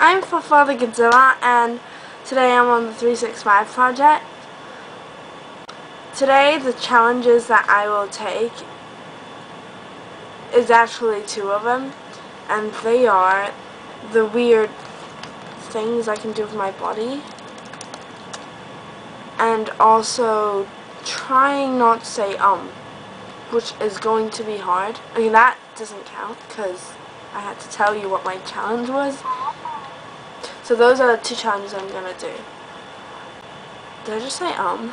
I'm Fluffballthegodzilla and today I'm on the 365 project. Today the challenges that I will take is actually two of them and they are the weird things I can do with my body and also trying not to say um which is going to be hard. I mean that doesn't count because I had to tell you what my challenge was. So those are the two challenges I'm gonna do. Did I just say um?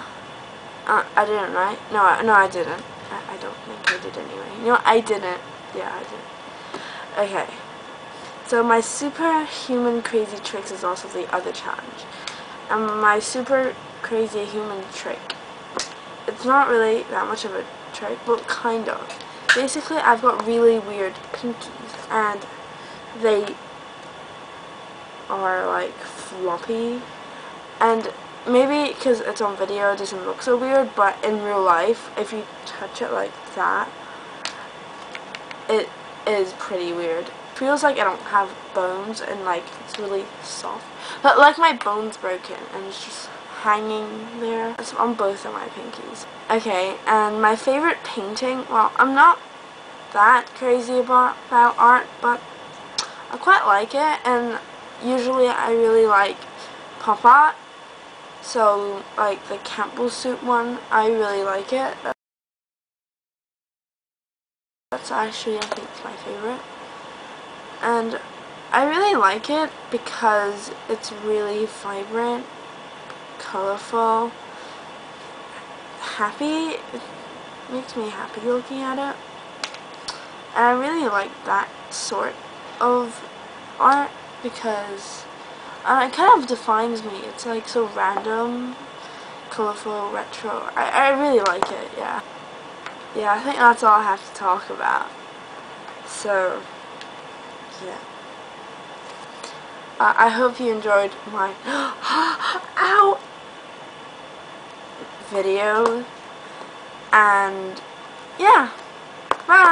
Uh, I didn't, right? No, I, no, I didn't. I, I don't think I did anyway. You know, I didn't. Yeah, I did. Okay. So my superhuman crazy tricks is also the other challenge. And my super crazy human trick. It's not really that much of a trick, but kind of. Basically, I've got really weird pinkies, and they are like floppy. And maybe because it's on video it doesn't look so weird but in real life if you touch it like that it is pretty weird. Feels like I don't have bones and like it's really soft. But like my bones broken and it's just hanging there. It's on both of my pinkies. Okay and my favorite painting well I'm not that crazy about, about art but I quite like it and usually I really like pop art. So like the Campbell soup one, I really like it. That's actually I think my favorite. And I really like it because it's really vibrant, colorful, happy. It makes me happy looking at it. And I really like that sort of art because uh, it kind of defines me. It's like so random, colorful, retro. I, I really like it, yeah. Yeah, I think that's all I have to talk about. So, yeah. Uh, I hope you enjoyed my ow video and yeah bye